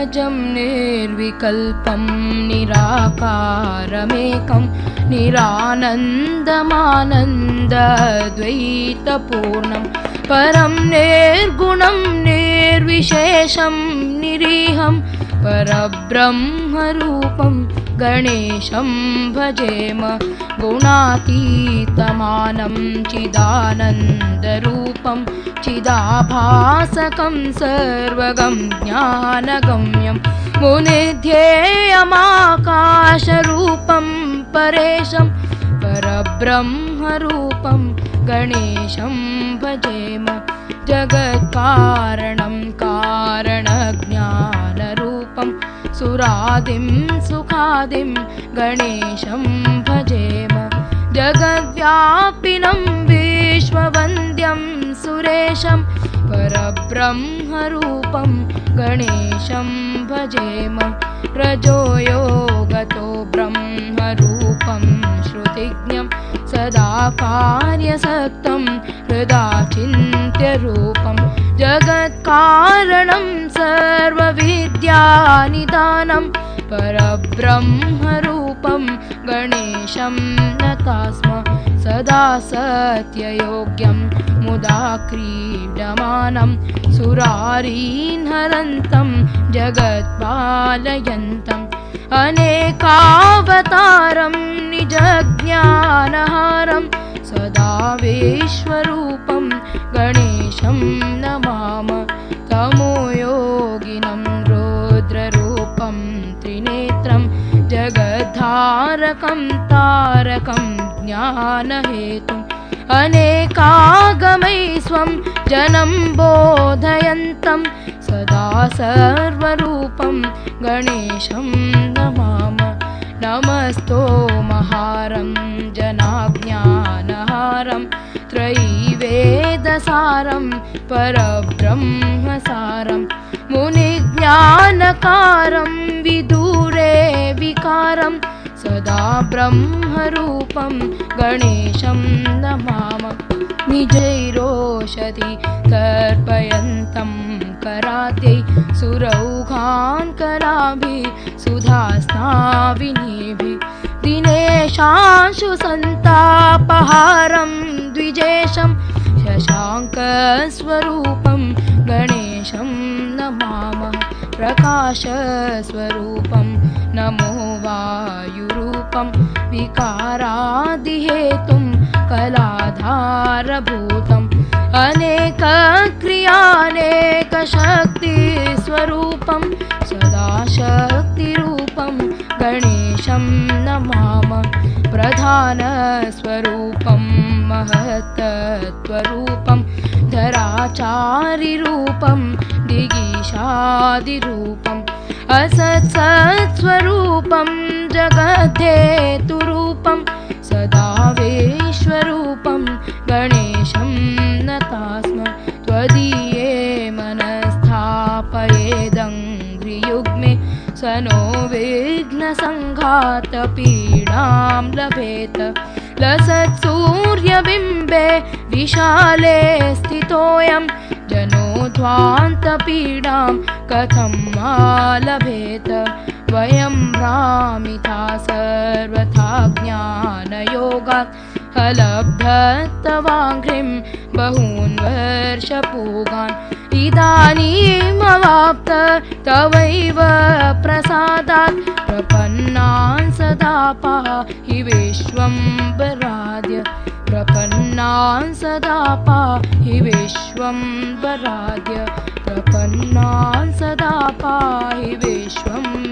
निर्विकल्पं निराकारमेकं निरानन्दमानन्दद्वैतपूर्णं परं निर्गुणं निर्विशेषं निरीहं परब्रह्मरूपं गणेशं भजेम गुणातीतमानं चिदानन्दरूपं चिदाभासकं सर्वगं ज्ञानगम्यं मुनिध्येयमाकाशरूपं परेशं परब्रह्मरूपं गणेशं भजेम जगत्कारणं सुरादिं सुखादिं गणेशं भजेम। जगद्व्यापिनं विश्ववन्द्यं सुरेशं परब्रह्मरूपं गणेशं भजेम। रजोयोगतो ब्रह्मरूपं श्रुतिज्ञं सदा कार्यसक्तं हृदा चिन्त्यरूपं। जगत्कारणं सर्वविद्यानिदानं परब्रह्मरूपं गणेशं नता स्म सदा सत्ययोग्यं मुदा क्रीडमानं सुरारीन्हरन्तं जगत्पालयन्तम् अनेकावतारं निजज्ञानहारं सदा विश्वरूपं गणेशं नमाम तमोयोगिनं रुद्ररूपं त्रिनेत्रं जगद्धारकं तारकं ज्ञानहेतुम् अनेकागमै स्वं जनं बोधयन्तं सदा सर्वरूपं गणेशं नमाम नमस्तो महारं जनाज्ञानहारं त्रयीवेदसारं परब्रह्मसारं मुनिज्ञानकारं विदूरे विकारं सदा ब्रह्मरूपं गणेशं नमाम। निजैरोषधि तर्पयन्तं करात्यै सुरौघान् कराभिः सुधास्नाविनीभिः। दिनेशांशु सन्तापहारं द्विजेशं शशाङ्कस्वरूपं गणेशं नमामः। प्रकाशस्वरूपं नमो वायुरूपं विकारादिहेतुं कलाधारभूतम् अनेकक्रियानेकशक्तिस्वरूपं सदा शक्तिरूपं गणेशं नमाम। प्रधानस्वरूपं महत्तत्त्वरूपं धराचारिरूपं दिगीशादिरूपम् असत्सत्स्वरूपं जगद्धेतुरूपं सदा विश्वरूपं गणेशं नता स्म त्वदीये मनस्थापयेदङ्घ्रियुग्मे स नो विघ्नसङ्घातपीडां लभेत। लसत्सूर्यबिम्बे विशाले स्थितोऽयं जनो ध्वान्तपीडां कथं मा लभेत वयं भ्रामिथा सर्वथा ज्ञानयोगात् अलब्धत्तवाङ्घ्रिं बहून् वर्षपूगान् इदानीमवाप्त तवैव प्रसादात्। प्रपन्नान् सदा पाहि विश्वं वराद्य प्रपन्नान् सदा पाहि विश्वं वराद्य प्रपन्नान् सदा पाहि विश्वं